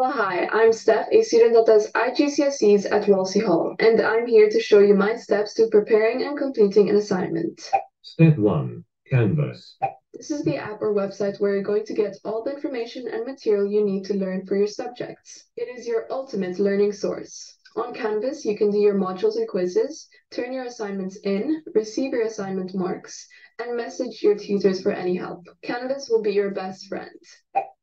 Well, hi, I'm Steph, a student that does IGCSEs at Wolsey Hall, and I'm here to show you my steps to preparing and completing an assignment. Step 1 Canvas. This is the app or website where you're going to get all the information and material you need to learn for your subjects. It is your ultimate learning source. On Canvas, you can do your modules and quizzes, turn your assignments in, receive your assignment marks, and message your tutors for any help. Canvas will be your best friend.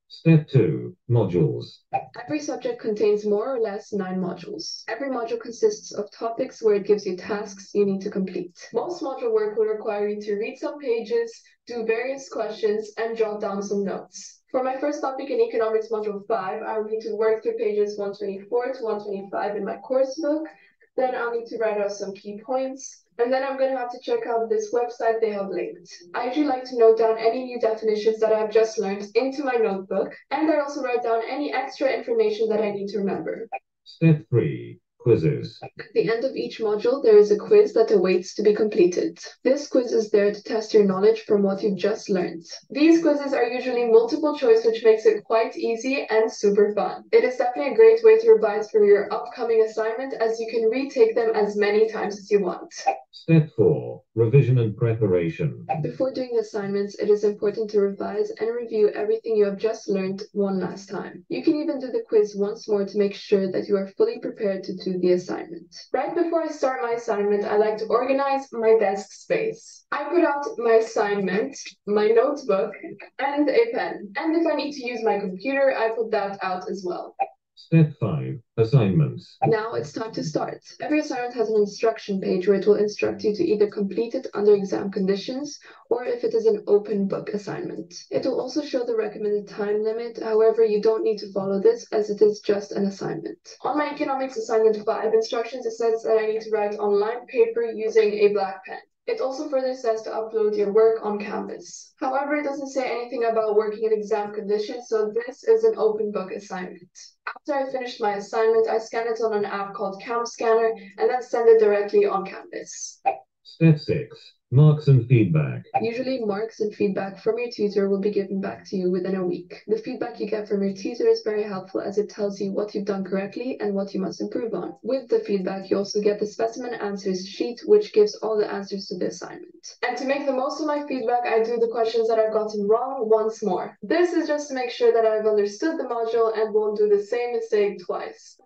Step 2 Modules. Every subject contains more or less nine modules. Every module consists of topics where it gives you tasks you need to complete. Most module work will require you to read some pages, do various questions, and jot down some notes. For my first topic in Economics Module 5, I will need to work through pages 124 to 125 in my course book. Then I'll need to write out some key points. And then I'm going to have to check out this website they have linked. I usually like to note down any new definitions that I've just learned into my notebook, and I also write down any extra information that I need to remember. Step 3 Quizzes. At the end of each module, there is a quiz that awaits to be completed. This quiz is there to test your knowledge from what you've just learned. These quizzes are usually multiple choice, which makes it quite easy and super fun. It is definitely a great way to revise for your upcoming assignment as you can retake them as many times as you want. Step 4 Revision and Preparation. Before doing assignments, it is important to revise and review everything you have just learned one last time. You can even do the quiz once more to make sure that you are fully prepared to do the assignment. Right before I start my assignment, I like to organize my desk space. I put out my assignment, my notebook, and a pen. And if I need to use my computer, I put that out as well. Step 5 Assignments. Now it's time to start. Every assignment has an instruction page where it will instruct you to either complete it under exam conditions or if it is an open book assignment. It will also show the recommended time limit, however, you don't need to follow this as it is just an assignment. On my economics assignment 5 instructions, it says that I need to write on lined paper using a black pen. It also further says to upload your work on Canvas. However, it doesn't say anything about working in exam conditions, so this is an open book assignment. After I finished my assignment, I scan it on an app called Cam Scanner and then send it directly on Canvas. Step 6 Marks and Feedback. Usually, marks and feedback from your tutor will be given back to you within a week. The feedback you get from your tutor is very helpful as it tells you what you've done correctly and what you must improve on. With the feedback, you also get the specimen answers sheet, which gives all the answers to the assignment. And to make the most of my feedback, I do the questions that I've gotten wrong once more. This is just to make sure that I've understood the module and won't do the same mistake twice.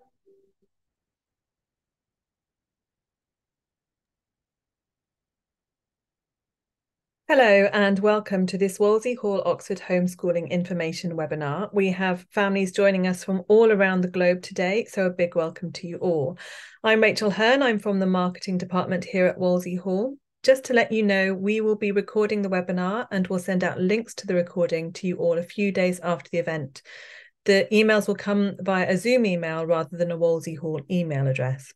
Hello and welcome to this Wolsey Hall Oxford Homeschooling Information webinar. We have families joining us from all around the globe today, so a big welcome to you all. I'm Rachel Hearn, I'm from the marketing department here at Wolsey Hall. Just to let you know, we will be recording the webinar and we'll send out links to the recording to you all a few days after the event. The emails will come via a Zoom email rather than a Wolsey Hall email address.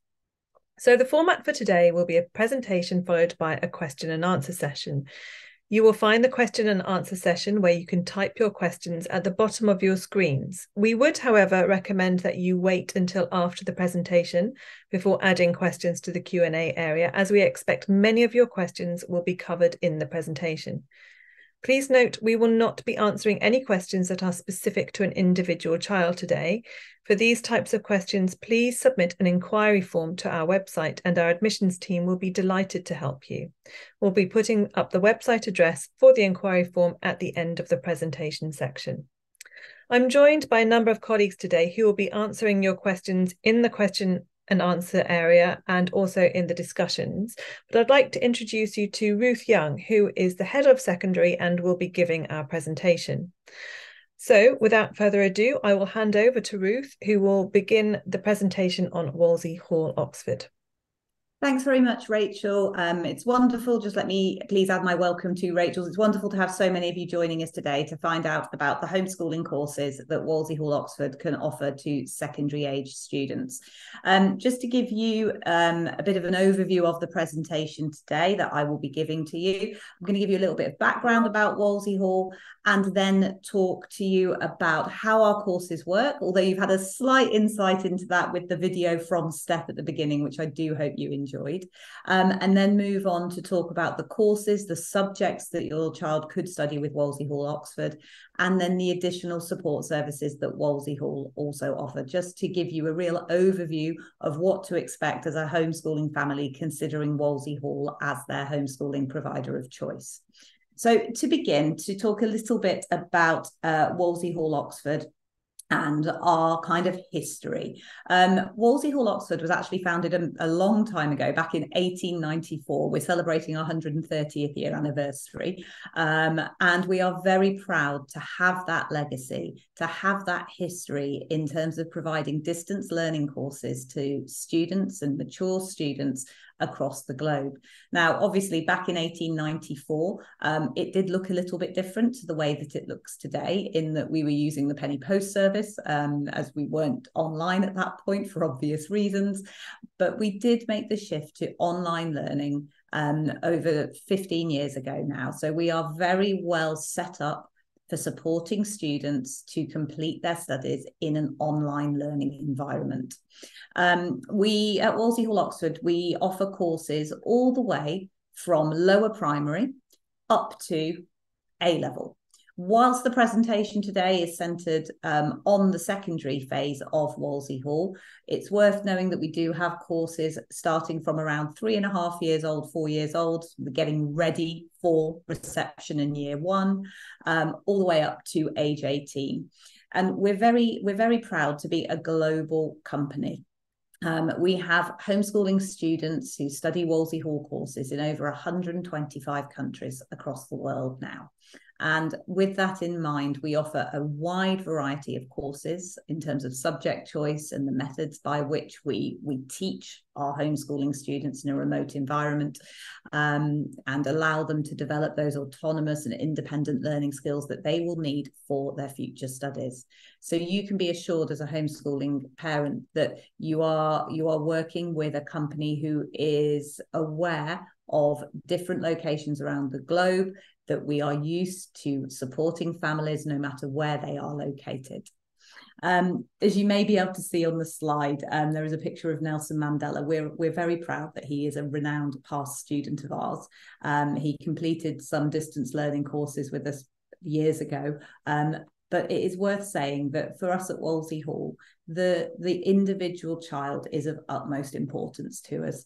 So the format for today will be a presentation followed by a question and answer session. You will find the question and answer session where you can type your questions at the bottom of your screens. We would, however, recommend that you wait until after the presentation before adding questions to the Q&A area as we expect many of your questions will be covered in the presentation. Please note we will not be answering any questions that are specific to an individual child today. For these types of questions, please submit an inquiry form to our website and our admissions team will be delighted to help you. We'll be putting up the website address for the inquiry form at the end of the presentation section. I'm joined by a number of colleagues today who will be answering your questions in the question and answer area and also in the discussions. But I'd like to introduce you to Ruth Young, who is the head of secondary and will be giving our presentation. So without further ado, I will hand over to Ruth, who will begin the presentation on Wolsey Hall, Oxford. Thanks very much, Rachel. Um, it's wonderful. Just let me please add my welcome to Rachel's. It's wonderful to have so many of you joining us today to find out about the homeschooling courses that Wolsey Hall Oxford can offer to secondary age students. Um, just to give you um, a bit of an overview of the presentation today that I will be giving to you, I'm going to give you a little bit of background about Wolsey Hall and then talk to you about how our courses work, although you've had a slight insight into that with the video from Steph at the beginning, which I do hope you enjoyed, um, and then move on to talk about the courses, the subjects that your child could study with Wolsey Hall Oxford, and then the additional support services that Wolsey Hall also offer, just to give you a real overview of what to expect as a homeschooling family considering Wolsey Hall as their homeschooling provider of choice. So, to begin, to talk a little bit about uh, Wolsey Hall Oxford and our kind of history. Um, Wolsey Hall Oxford was actually founded a, a, long time ago, back in 1894. We're celebrating our 130th year anniversary. Um, and we are very proud to have that legacy, to have that history in terms of providing distance learning courses to students and mature students across the globe. Now, obviously, back in 1894, um, it did look a little bit different to the way that it looks today, in that we were using the penny post service um, as we weren't online at that point for obvious reasons. But we did make the shift to online learning um, over 15 years ago now. So we are very well set up for supporting students to complete their studies in an online learning environment. Um, we at Wolsey Hall Oxford, we offer courses all the way from lower primary up to A level. Whilst the presentation today is centred um, on the secondary phase of Wolsey Hall, it's worth knowing that we do have courses starting from around three and a half years old, four years old, getting ready for reception in year one, um, all the way up to age 18. And we're very, we're very proud to be a global company. Um, we have homeschooling students who study Wolsey Hall courses in over 125 countries across the world now. And with that in mind, we offer a wide variety of courses in terms of subject choice and the methods by which we, we teach our homeschooling students in a remote environment um, and allow them to develop those autonomous and independent learning skills that they will need for their future studies. So you can be assured as a homeschooling parent that you are you are working with a company who is aware of different locations around the globe that we are used to supporting families no matter where they are located. Um, as you may be able to see on the slide, um, there is a picture of Nelson Mandela. We're, we're very proud that he is a renowned past student of ours. Um, he completed some distance learning courses with us years ago. Um, but it is worth saying that for us at Wolsey Hall, the, the individual child is of utmost importance to us.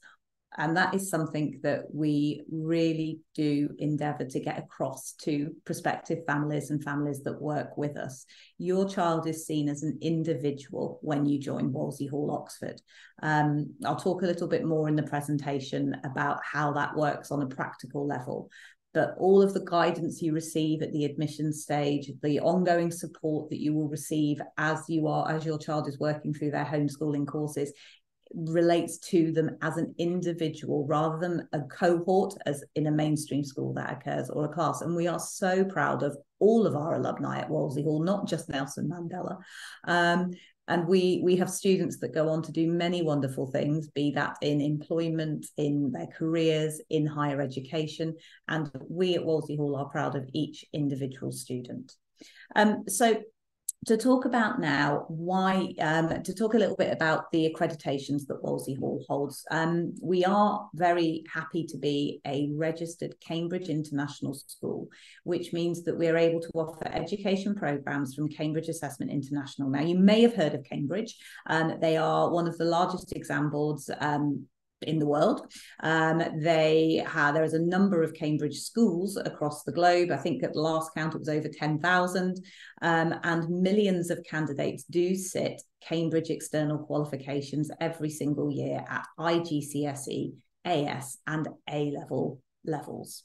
And that is something that we really do endeavour to get across to prospective families and families that work with us. Your child is seen as an individual when you join Wolsey Hall Oxford. Um, I'll talk a little bit more in the presentation about how that works on a practical level but all of the guidance you receive at the admission stage, the ongoing support that you will receive as you are as your child is working through their homeschooling courses relates to them as an individual rather than a cohort as in a mainstream school that occurs or a class. And we are so proud of all of our alumni at Wolsey Hall not just Nelson Mandela. Um, and we we have students that go on to do many wonderful things be that in employment in their careers in higher education. And we at Wolsey Hall are proud of each individual student. Um, so to talk about now why um, to talk a little bit about the accreditations that Wolsey Hall holds. Um, we are very happy to be a registered Cambridge International School, which means that we're able to offer education programs from Cambridge Assessment International. Now, you may have heard of Cambridge. Um, they are one of the largest exam boards um, in the world. Um, they have, there is a number of Cambridge schools across the globe. I think at the last count it was over 10,000 um, and millions of candidates do sit Cambridge external qualifications every single year at IGCSE, AS and A level levels.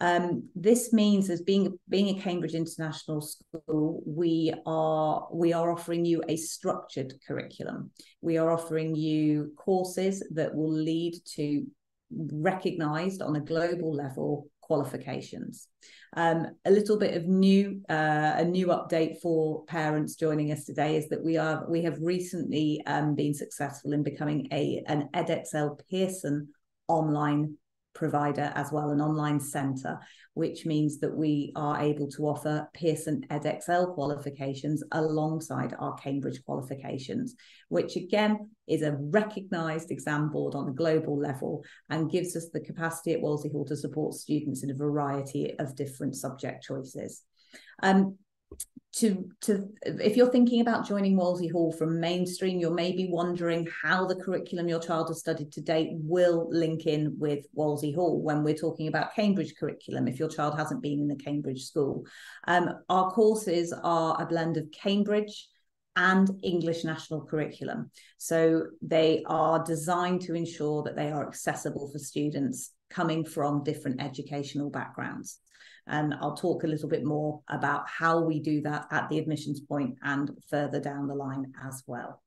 Um, this means as being being a Cambridge International School, we are we are offering you a structured curriculum. We are offering you courses that will lead to recognised on a global level qualifications. Um, a little bit of new uh, a new update for parents joining us today is that we are we have recently um, been successful in becoming a an Edexcel Pearson online provider as well, an online centre, which means that we are able to offer Pearson Edexcel qualifications alongside our Cambridge qualifications, which again is a recognised exam board on a global level and gives us the capacity at Wolsey Hall to support students in a variety of different subject choices. Um, to to if you're thinking about joining Wolsey Hall from mainstream, you're maybe wondering how the curriculum your child has studied to date will link in with Wolsey Hall when we're talking about Cambridge curriculum. If your child hasn't been in the Cambridge school, um, our courses are a blend of Cambridge and English national curriculum. So they are designed to ensure that they are accessible for students coming from different educational backgrounds. And I'll talk a little bit more about how we do that at the admissions point and further down the line as well.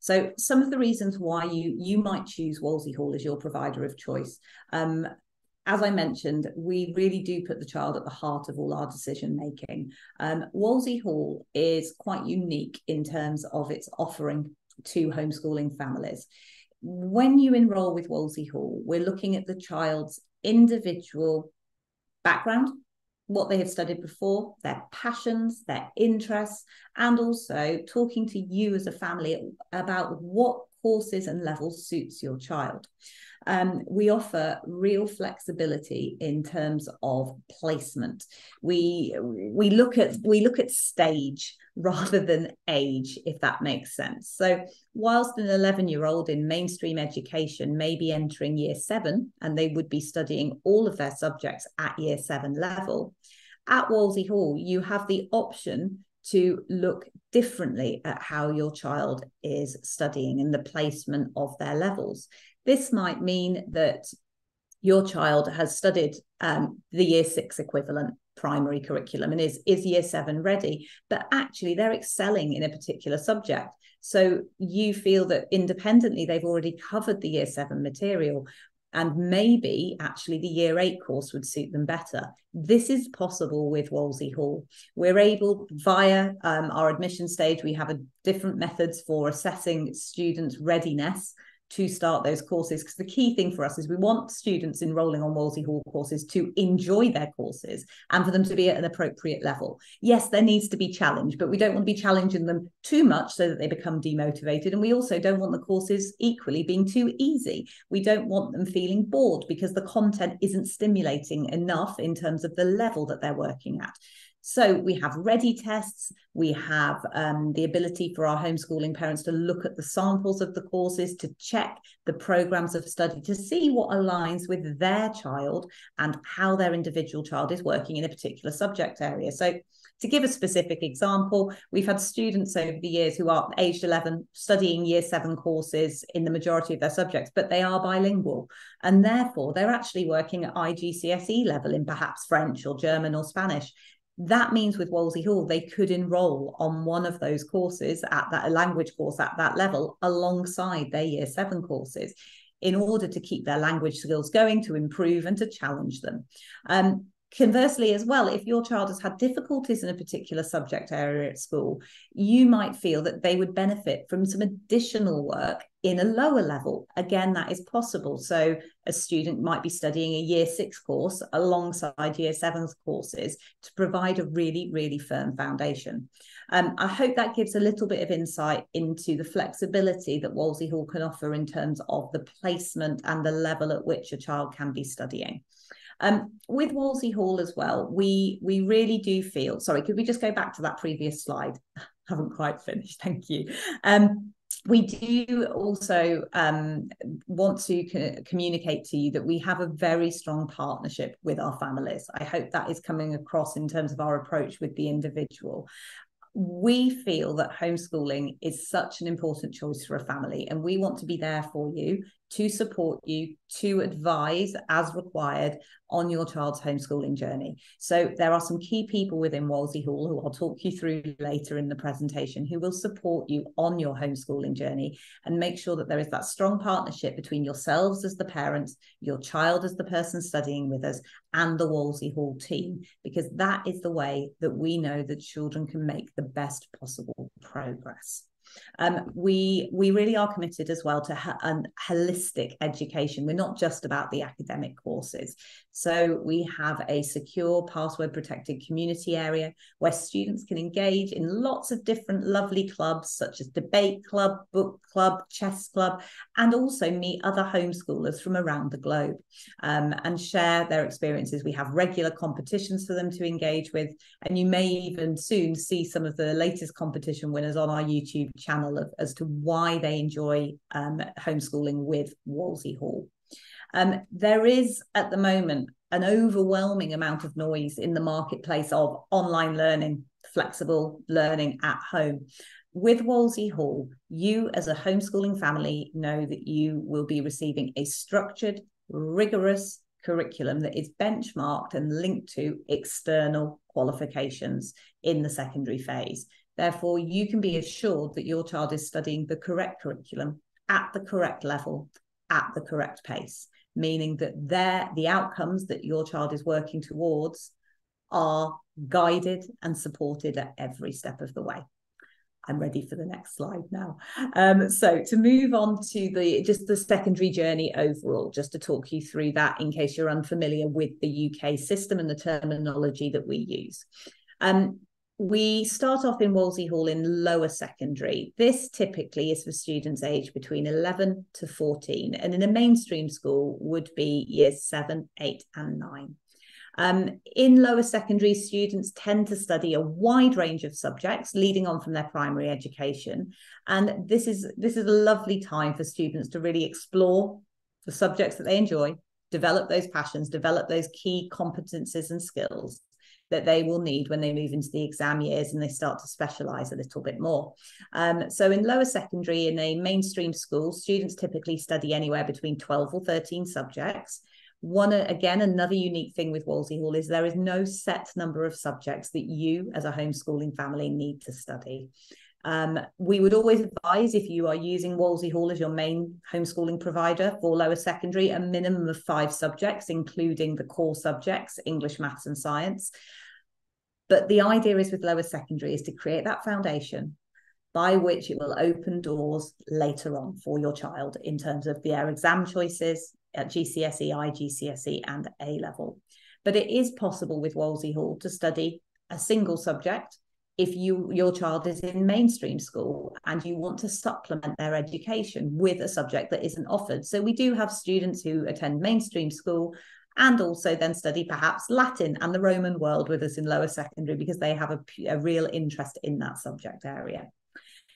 So some of the reasons why you you might choose Wolsey Hall as your provider of choice. Um, as I mentioned, we really do put the child at the heart of all our decision making. Um, Wolsey Hall is quite unique in terms of its offering to homeschooling families. When you enroll with Wolsey Hall, we're looking at the child's individual background, what they have studied before, their passions, their interests, and also talking to you as a family about what courses and levels suits your child. Um, we offer real flexibility in terms of placement. We we look at we look at stage rather than age, if that makes sense. So whilst an 11 year old in mainstream education may be entering year seven and they would be studying all of their subjects at year seven level, at Wolsey Hall, you have the option to look differently at how your child is studying and the placement of their levels. This might mean that your child has studied um, the year six equivalent primary curriculum and is is year seven ready but actually they're excelling in a particular subject so you feel that independently they've already covered the year seven material and maybe actually the year eight course would suit them better. This is possible with Wolsey Hall. We're able, via um, our admission stage, we have a different methods for assessing students' readiness to start those courses because the key thing for us is we want students enrolling on Wolsey Hall courses to enjoy their courses and for them to be at an appropriate level. Yes, there needs to be challenge, but we don't want to be challenging them too much so that they become demotivated. And we also don't want the courses equally being too easy. We don't want them feeling bored because the content isn't stimulating enough in terms of the level that they're working at. So we have ready tests, we have um, the ability for our homeschooling parents to look at the samples of the courses, to check the programs of study, to see what aligns with their child and how their individual child is working in a particular subject area. So to give a specific example, we've had students over the years who are aged 11 studying year seven courses in the majority of their subjects, but they are bilingual. And therefore, they're actually working at IGCSE level in perhaps French or German or Spanish that means with Wolsey Hall, they could enroll on one of those courses at that language course at that level alongside their year seven courses in order to keep their language skills going, to improve and to challenge them. Um, conversely, as well, if your child has had difficulties in a particular subject area at school, you might feel that they would benefit from some additional work in a lower level. Again, that is possible. So, a student might be studying a year six course alongside year seven courses to provide a really, really firm foundation. Um, I hope that gives a little bit of insight into the flexibility that Wolsey Hall can offer in terms of the placement and the level at which a child can be studying. Um, with Wolsey Hall as well, we we really do feel. Sorry, could we just go back to that previous slide? I haven't quite finished. Thank you. Um, we do also um, want to co- communicate to you that we have a very strong partnership with our families. I hope that is coming across in terms of our approach with the individual we feel that homeschooling is such an important choice for a family, and we want to be there for you to support you, to advise as required on your child's homeschooling journey. So, there are some key people within Wolsey Hall who I'll talk you through later in the presentation who will support you on your homeschooling journey and make sure that there is that strong partnership between yourselves as the parents, your child as the person studying with us, and the Wolsey Hall team, because that is the way that we know that children can make the best possible progress. Um, we we really are committed as well to ha- an holistic education. We're not just about the academic courses. So we have a secure password protected community area where students can engage in lots of different lovely clubs such as debate club, book club, chess club, and also meet other homeschoolers from around the globe um, and share their experiences. We have regular competitions for them to engage with, and you may even soon see some of the latest competition winners on our YouTube channel of, as to why they enjoy um, homeschooling with Wolsey Hall. Um, there is at the moment an overwhelming amount of noise in the marketplace of online learning, flexible learning at home. With Wolsey Hall, you as a homeschooling family know that you will be receiving a structured, rigorous curriculum that is benchmarked and linked to external qualifications in the secondary phase. Therefore, you can be assured that your child is studying the correct curriculum at the correct level, at the correct pace meaning that there the outcomes that your child is working towards are guided and supported at every step of the way. I'm ready for the next slide now. Um, so to move on to the just the secondary journey overall, just to talk you through that in case you're unfamiliar with the UK system and the terminology that we use. Um, we start off in Wolsey Hall in lower secondary. This typically is for students aged between 11 to 14, and in a mainstream school would be years seven, eight, and nine. Um, in lower secondary, students tend to study a wide range of subjects leading on from their primary education. And this is this is a lovely time for students to really explore the subjects that they enjoy, develop those passions, develop those key competences and skills that they will need when they move into the exam years and they start to specialize a little bit more. Um, so in lower secondary, in a mainstream school, students typically study anywhere between 12 or 13 subjects. One again, another unique thing with Wolsey Hall is there is no set number of subjects that you, as a homeschooling family, need to study. Um, we would always advise if you are using Wolsey Hall as your main homeschooling provider for lower secondary, a minimum of five subjects, including the core subjects, English, maths, and science. But the idea is with lower secondary is to create that foundation by which it will open doors later on for your child in terms of their exam choices at GCSE, IGCSE, and A level. But it is possible with Wolsey Hall to study a single subject if you your child is in mainstream school and you want to supplement their education with a subject that isn't offered. So we do have students who attend mainstream school and also then study perhaps Latin and the Roman world with us in lower secondary because they have a, a real interest in that subject area.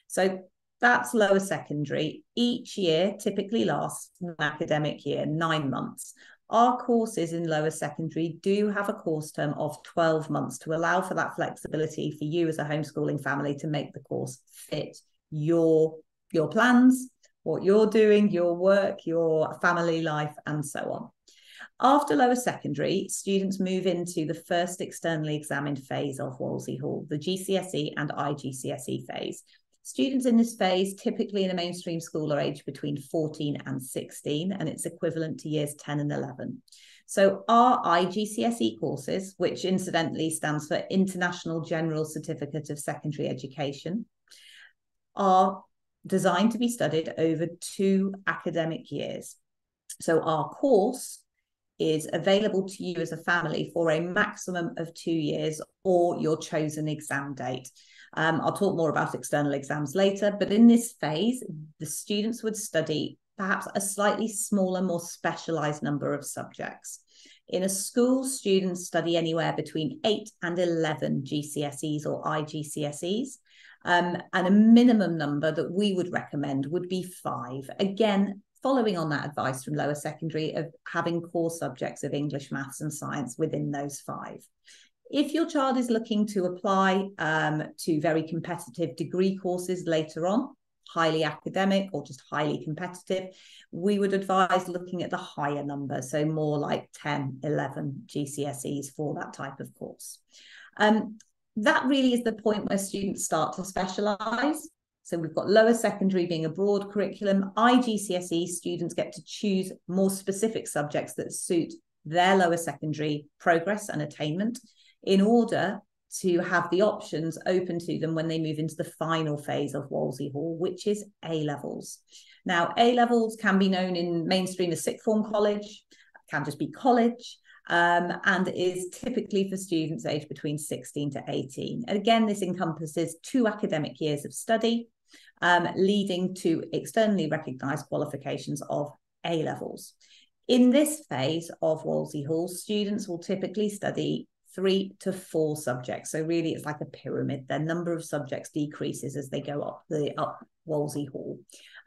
So that's lower secondary. Each year typically lasts an academic year, nine months. Our courses in lower secondary do have a course term of 12 months to allow for that flexibility for you as a homeschooling family to make the course fit your, your plans, what you're doing, your work, your family life, and so on. After lower secondary, students move into the first externally examined phase of Wolsey Hall, the GCSE and IGCSE phase. Students in this phase, typically in a mainstream school, are aged between 14 and 16, and it's equivalent to years 10 and 11. So, our IGCSE courses, which incidentally stands for International General Certificate of Secondary Education, are designed to be studied over two academic years. So, our course is available to you as a family for a maximum of two years or your chosen exam date. Um, I'll talk more about external exams later, but in this phase, the students would study perhaps a slightly smaller, more specialized number of subjects. In a school, students study anywhere between 8 and 11 GCSEs or IGCSEs. Um, and a minimum number that we would recommend would be five. Again, following on that advice from lower secondary of having core subjects of English, maths, and science within those five. If your child is looking to apply um, to very competitive degree courses later on, highly academic or just highly competitive, we would advise looking at the higher number, so more like 10, 11 GCSEs for that type of course. Um, that really is the point where students start to specialize. So we've got lower secondary being a broad curriculum. IGCSE students get to choose more specific subjects that suit their lower secondary progress and attainment in order to have the options open to them when they move into the final phase of Wolsey Hall, which is A levels. Now, A levels can be known in mainstream as sixth form college, can just be college. Um, and is typically for students aged between 16 to 18. And again, this encompasses two academic years of study, um, leading to externally recognised qualifications of A levels. In this phase of Wolsey Hall, students will typically study three to four subjects. So really it's like a pyramid. Their number of subjects decreases as they go up the up Wolsey Hall.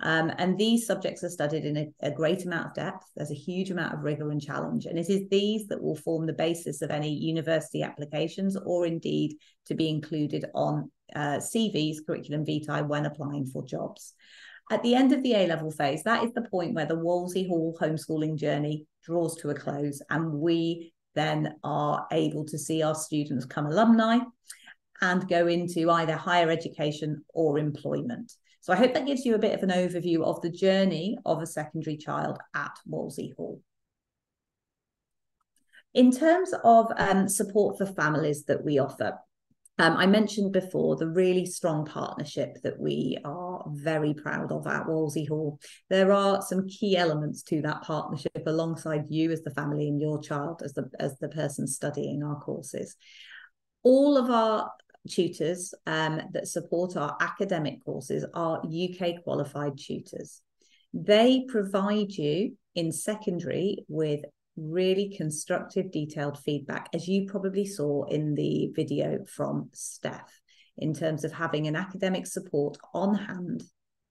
Um, and these subjects are studied in a, a, great amount of depth. There's a huge amount of rigor and challenge. And it is these that will form the basis of any university applications or indeed to be included on uh, CVs, curriculum vitae, when applying for jobs. At the end of the A level phase, that is the point where the Wolsey Hall homeschooling journey draws to a close, and we then are able to see our students come alumni and go into either higher education or employment. So I hope that gives you a bit of an overview of the journey of a secondary child at Wolsey Hall. In terms of um, support for families that we offer, um, I mentioned before the really strong partnership that we are very proud of at Wolsey Hall. There are some key elements to that partnership alongside you as the family and your child as the as the person studying our courses. All of our tutors um, that support our academic courses are UK qualified tutors. They provide you in secondary with really constructive, detailed feedback, as you probably saw in the video from Steph, in terms of having an academic support on hand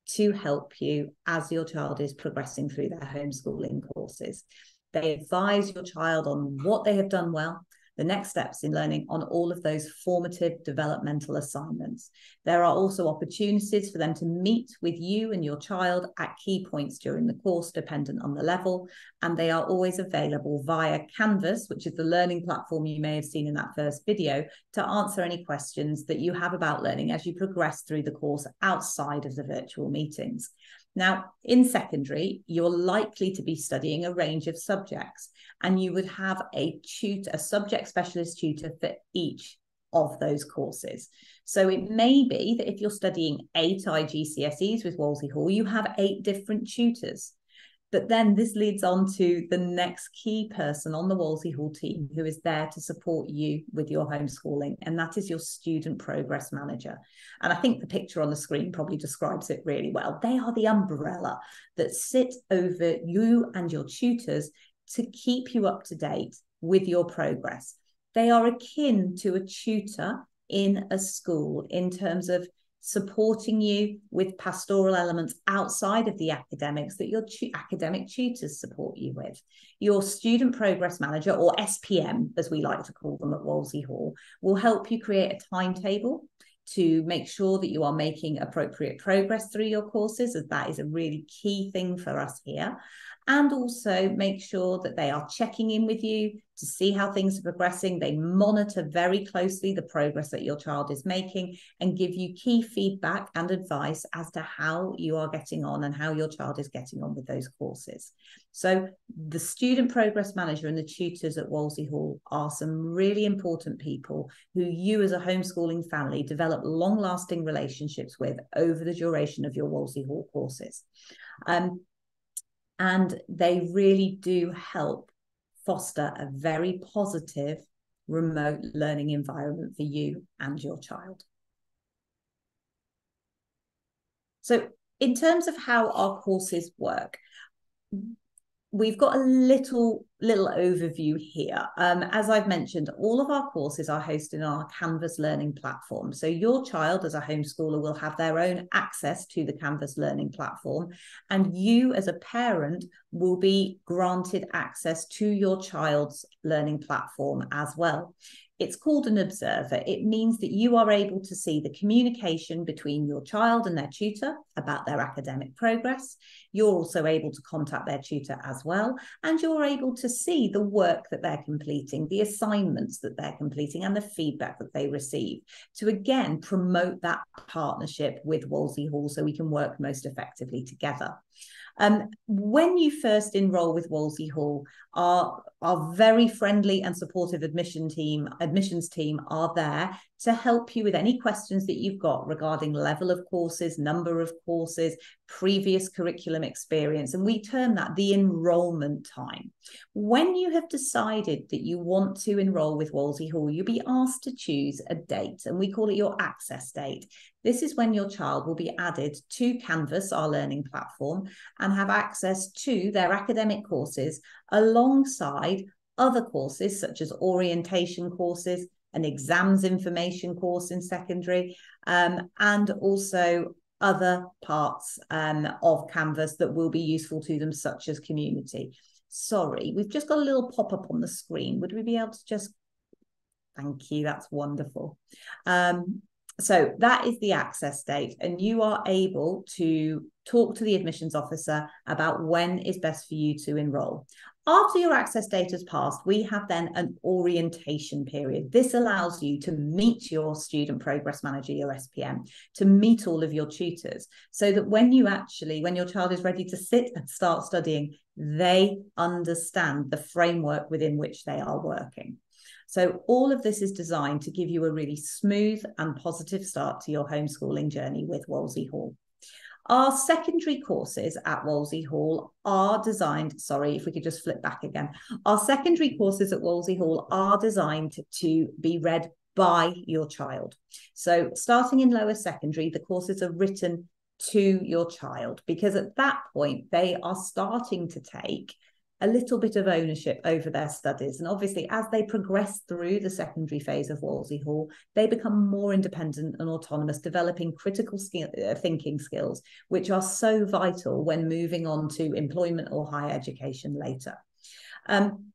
to help you as your child is progressing through their homeschooling courses. They advise your child on what they have done well, the next steps in learning on all of those formative developmental assignments. There are also opportunities for them to meet with you and your child at key points during the course, dependent on the level, and they are always available via Canvas, which is the learning platform you may have seen in that first video, to answer any questions that you have about learning as you progress through the course outside of the virtual meetings. Now, in secondary, you're likely to be studying a range of subjects, and you would have a tutor, a subject specialist tutor for each of those courses. So it may be that if you're studying eight IGCSEs with Wolsey Hall, you have eight different tutors. But then this leads on to the next key person on the Wolsey Hall team who is there to support you with your homeschooling, and that is your student progress manager. And I think the picture on the screen probably describes it really well. They are the umbrella that sit over you and your tutors to keep you up to date with your progress. They are akin to a tutor in a school in terms of supporting you with pastoral elements outside of the academics that your tu- academic tutors support you with. Your student progress manager, or SPM, as we like to call them at Wolsey Hall, will help you create a timetable to make sure that you are making appropriate progress through your courses, as that is a really key thing for us here and also make sure that they are checking in with you to see how things are progressing. They monitor very closely the progress that your child is making and give you key feedback and advice as to how you are getting on and how your child is getting on with those courses. So, the student progress manager and the tutors at Wolsey Hall are some really important people who you, as a homeschooling family, develop long lasting relationships with over the duration of your Wolsey Hall courses. Um, and they really do help foster a very positive remote learning environment for you and your child. So, in terms of how our courses work, we've got a little little overview here. Um, as I've mentioned, all of our courses are hosted on our Canvas learning platform. So your child as a homeschooler will have their own access to the Canvas learning platform, and you as a parent will be granted access to your child's learning platform as well. It's called an observer. It means that you are able to see the communication between your child and their tutor about their academic progress. You're also able to contact their tutor as well. And you're able to see the work that they're completing, the assignments that they're completing, and the feedback that they receive to again promote that partnership with Wolsey Hall so we can work most effectively together. Um, when you first enroll with Wolsey Hall, our, our very friendly and supportive admission team, admissions team are there to help you with any questions that you've got regarding level of courses, number of courses, previous curriculum experience. And we term that the enrollment time. When you have decided that you want to enroll with Wolsey Hall, you'll be asked to choose a date, and we call it your access date. This is when your child will be added to Canvas, our learning platform, and have access to their academic courses alongside other courses such as orientation courses, an exams information course in secondary, um, and also other parts um, of Canvas that will be useful to them, such as community. Sorry, we've just got a little pop up on the screen. Would we be able to just Thank you. That's wonderful. Um, so that is the access date, and you are able to talk to the admissions officer about when is best for you to enroll. After your access date has passed, we have then an orientation period. This allows you to meet your student progress manager, your SPM, to meet all of your tutors, so that when you actually, when your child is ready to sit and start studying, they understand the framework within which they are working. So, all of this is designed to give you a really smooth and positive start to your homeschooling journey with Wolsey Hall. Our secondary courses at Wolsey Hall are designed, sorry, if we could just flip back again. Our secondary courses at Wolsey Hall are designed to be read by your child. So, starting in lower secondary, the courses are written to your child because at that point they are starting to take a little bit of ownership over their studies. And obviously, as they progress through the secondary phase of Wolsey Hall, they become more independent and autonomous, developing critical skill, uh, thinking skills, which are so vital when moving on to employment or higher education later. Um,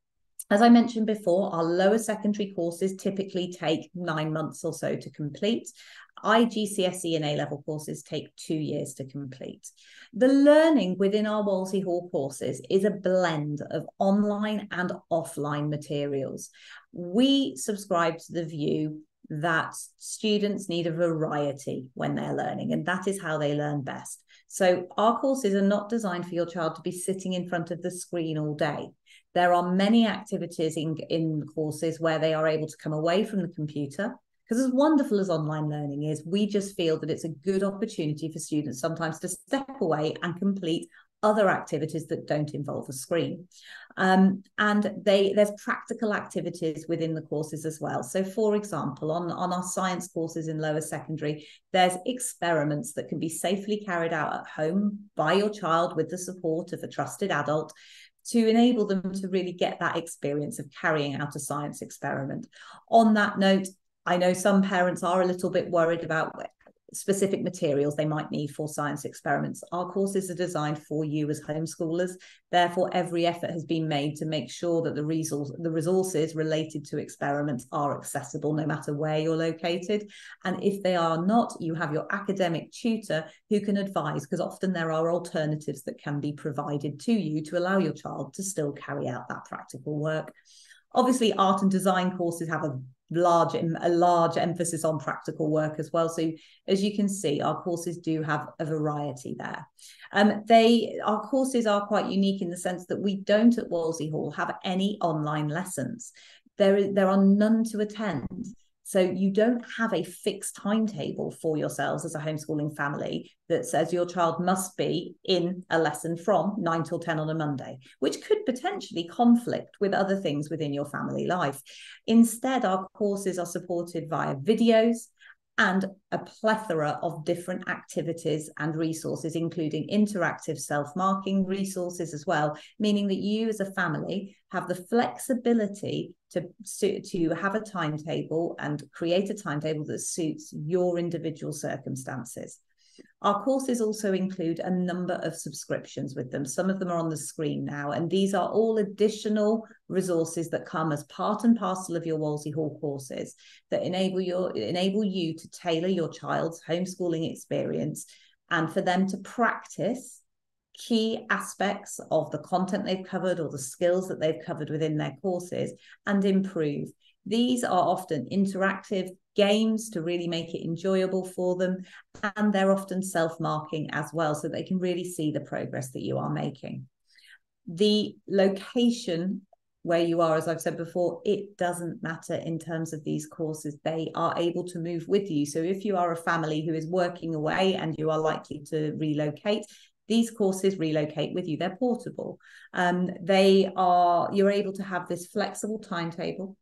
as I mentioned before, our lower secondary courses typically take nine months or so to complete. IGCSE and A level courses take two years to complete. The learning within our Wolsey Hall courses is a blend of online and offline materials. We subscribe to the view that students need a variety when they're learning, and that is how they learn best. So, our courses are not designed for your child to be sitting in front of the screen all day. There are many activities in, in courses where they are able to come away from the computer because as wonderful as online learning is, we just feel that it's a good opportunity for students sometimes to step away and complete other activities that don't involve a screen. Um, and they there's practical activities within the courses as well. So for example, on, on our science courses in lower secondary, there's experiments that can be safely carried out at home by your child with the support of a trusted adult to enable them to really get that experience of carrying out a science experiment. On that note, I know some parents are a little bit worried about specific materials they might need for science experiments. Our courses are designed for you as homeschoolers. Therefore, every effort has been made to make sure that the, resource, the resources related to experiments are accessible no matter where you're located. And if they are not, you have your academic tutor who can advise, because often there are alternatives that can be provided to you to allow your child to still carry out that practical work. Obviously, art and design courses have a large a large emphasis on practical work as well. So as you can see our courses do have a variety there. Um they our courses are quite unique in the sense that we don't at wolsey hall have any online lessons. There there are none to attend so you don't have a fixed timetable for yourselves as a homeschooling family that says your child must be in a lesson from 9 till 10 on a Monday, which could potentially conflict with other things within your family life. Instead, our courses are supported via videos, and a plethora of different activities and resources, including interactive self marking resources as well, meaning that you as a family have the flexibility to, to have a timetable and create a timetable that suits your individual circumstances. Our courses also include a number of subscriptions with them. Some of them are on the screen now, and these are all additional resources that come as part and parcel of your Wolsey Hall courses that enable your enable you to tailor your child's homeschooling experience and for them to practice key aspects of the content they've covered or the skills that they've covered within their courses and improve. These are often interactive games to really make it enjoyable for them. And they're often self marking as well, so they can really see the progress that you are making. The location where you are, as I've said before, it doesn't matter in terms of these courses. They are able to move with you. So if you are a family who is working away and you are likely to relocate, these courses relocate with you. They're portable. Um, they are you're able to have this flexible timetable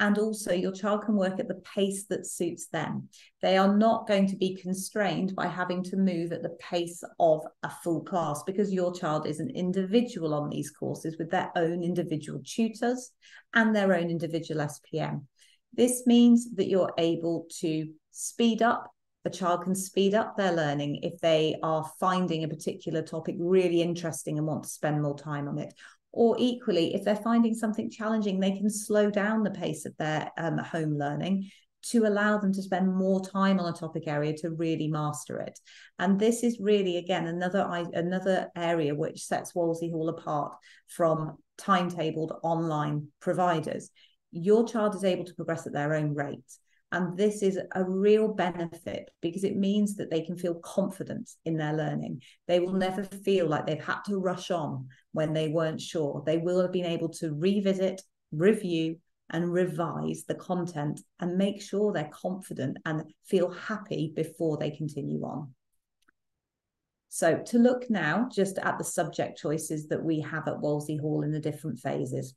and also your child can work at the pace that suits them. They are not going to be constrained by having to move at the pace of a full class because your child is an individual on these courses with their own individual tutors and their own individual SPM. This means that you're able to speed up a child can speed up their learning if they are finding a particular topic really interesting and want to spend more time on it or equally, if they're finding something challenging, they can slow down the pace of their um, home learning to allow them to spend more time on a topic area to really master it. And this is really, again, another another area which sets Wolsey Hall apart from timetabled online providers. Your child is able to progress at their own rate. And this is a real benefit because it means that they can feel confident in their learning. They will never feel like they've had to rush on when they weren't sure. They will have been able to revisit, review, and revise the content and make sure they're confident and feel happy before they continue on. So, to look now just at the subject choices that we have at Wolsey Hall in the different phases.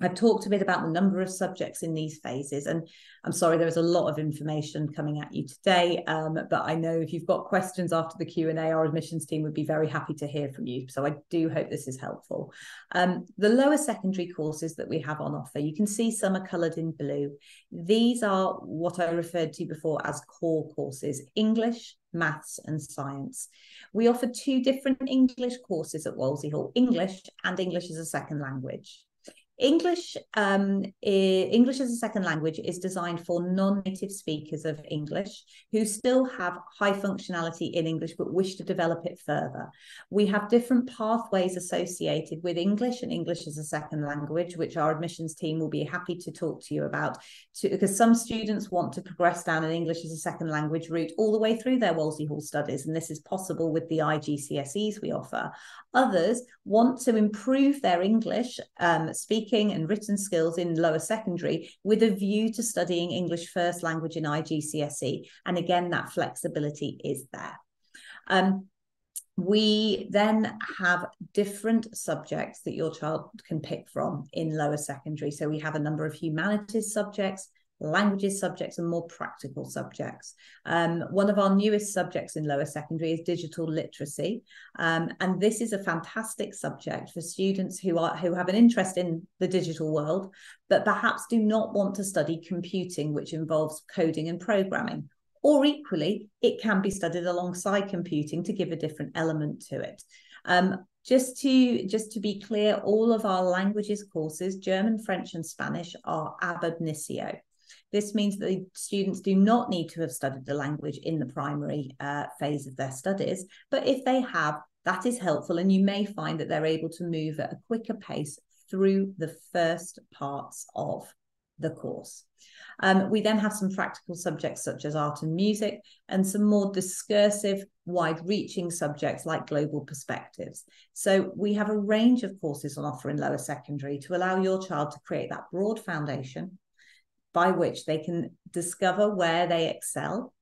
I've talked a bit about the number of subjects in these phases, and I'm sorry there is a lot of information coming at you today, um, but I know if you've got questions after the Q and A, our admissions team would be very happy to hear from you. So I do hope this is helpful. Um, the lower secondary courses that we have on offer, you can see some are coloured in blue. These are what I referred to before as core courses: English, maths, and science. We offer two different English courses at Wolsey Hall: English and English as a second language. English, um, English as a second language is designed for non-native speakers of English who still have high functionality in English but wish to develop it further. We have different pathways associated with English and English as a second language, which our admissions team will be happy to talk to you about. To, because some students want to progress down an English as a second language route all the way through their Wolsey Hall studies, and this is possible with the IGCSEs we offer. Others want to improve their English um, speaking and written skills in lower secondary with a view to studying English first language in IGCSE. And again, that flexibility is there. Um, we then have different subjects that your child can pick from in lower secondary. So we have a number of humanities subjects, languages subjects and more practical subjects. Um, one of our newest subjects in lower secondary is digital literacy, um, and this is a fantastic subject for students who are who have an interest in the digital world, but perhaps do not want to study computing, which involves coding and programming. Or equally, it can be studied alongside computing to give a different element to it. Um, just to just to be clear, all of our languages courses, German, French, and Spanish, are ab initio. This means that the students do not need to have studied the language in the primary uh, phase of their studies, but if they have, that is helpful, and you may find that they're able to move at a quicker pace through the first parts of the course. Um, we then have some practical subjects such as art and music, and some more discursive, wide reaching subjects like global perspectives. So, we have a range of courses on offer in lower secondary to allow your child to create that broad foundation by which they can discover where they excel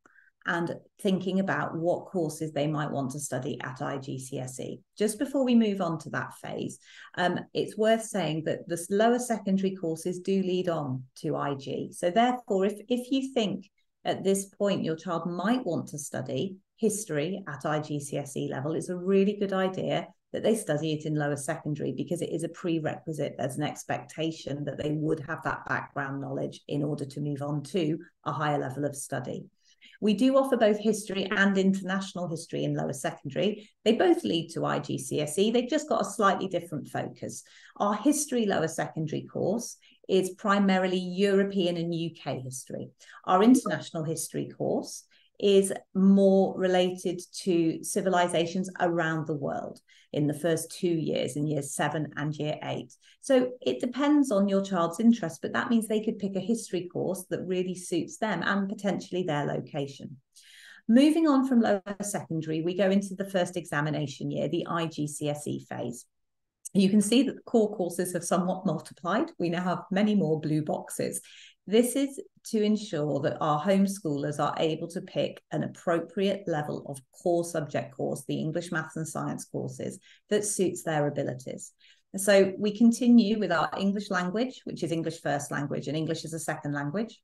and thinking about what courses they might want to study at IGCSE. Just before we move on to that phase, um, it's worth saying that the lower secondary courses do lead on to IG. So therefore, if, if you think at this point your child might want to study history at IGCSE level, it's a really good idea that they study it in lower secondary because it is a prerequisite. There's an expectation that they would have that background knowledge in order to move on to a higher level of study. We do offer both history and international history in lower secondary. They both lead to IGCSE. They've just got a slightly different focus. Our history lower secondary course is primarily European and UK history. Our international history course is more related to civilizations around the world in the first two years, in year seven and year eight. So it depends on your child's interest, but that means they could pick a history course that really suits them and potentially their location. Moving on from lower secondary, we go into the first examination year, the IGCSE phase. You can see that the core courses have somewhat multiplied. We now have many more blue boxes. This is to ensure that our homeschoolers are able to pick an appropriate level of core subject course, the English, Maths and Science courses, that suits their abilities. So we continue with our English language, which is English first language and English as a second language.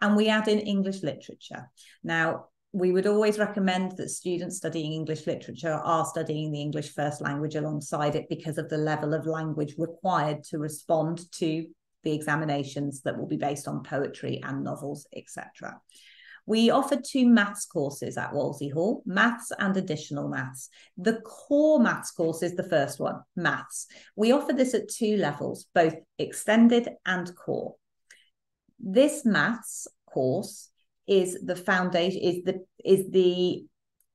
And we add in English literature. Now, we would always recommend that students studying English literature are studying the English first language alongside it because of the level of language required to respond to the examinations that will be based on poetry and novels, etc. We offer two maths courses at Wolsey Hall, maths and additional maths. The core maths course is the first one, maths. We offer this at two levels, both extended and core. This maths course is the foundation, is the is the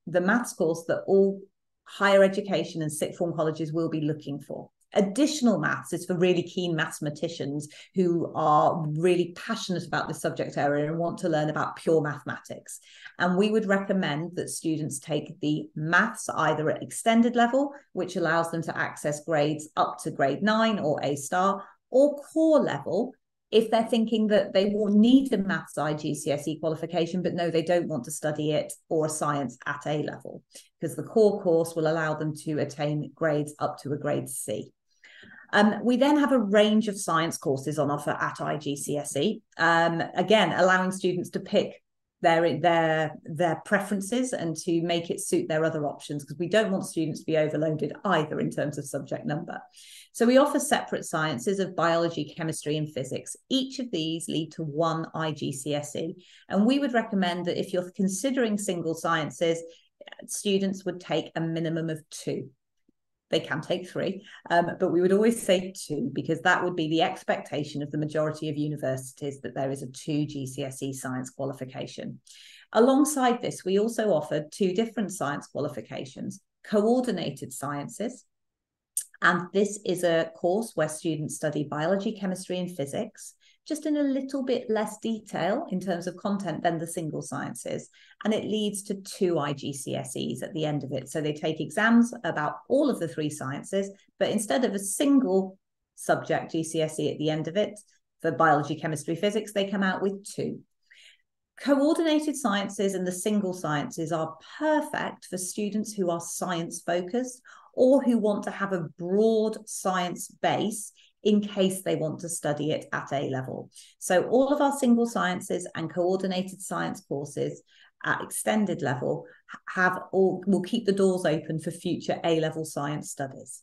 the maths course that all higher education and sixth form colleges will be looking for. Additional maths is for really keen mathematicians who are really passionate about the subject area and want to learn about pure mathematics. And we would recommend that students take the maths either at extended level, which allows them to access grades up to grade nine or A star, or core level, if they're thinking that they will need a maths IGCSE qualification, but no, they don't want to study it or science at A level, because the core course will allow them to attain grades up to a grade C. Um, we then have a range of science courses on offer at IGCSE, um, again, allowing students to pick their their their preferences and to make it suit their other options because we don't want students to be overloaded either in terms of subject number. So we offer separate sciences of biology, chemistry, and physics. Each of these lead to one IGCSE. And we would recommend that if you're considering single sciences, students would take a minimum of two. They can take three, um, but we would always say two because that would be the expectation of the majority of universities that there is a two GCSE science qualification. Alongside this, we also offer two different science qualifications coordinated sciences. And this is a course where students study biology, chemistry, and physics just in a little bit less detail in terms of content than the single sciences. And it leads to two IGCSEs at the end of it. So they take exams about all of the three sciences, but instead of a single subject GCSE at the end of it for biology, chemistry, physics, they come out with two. Coordinated sciences and the single sciences are perfect for students who are science focused or who want to have a broad science base in case they want to study it at A level. So all of our single sciences and coordinated science courses at extended level have all will keep the doors open for future A level science studies.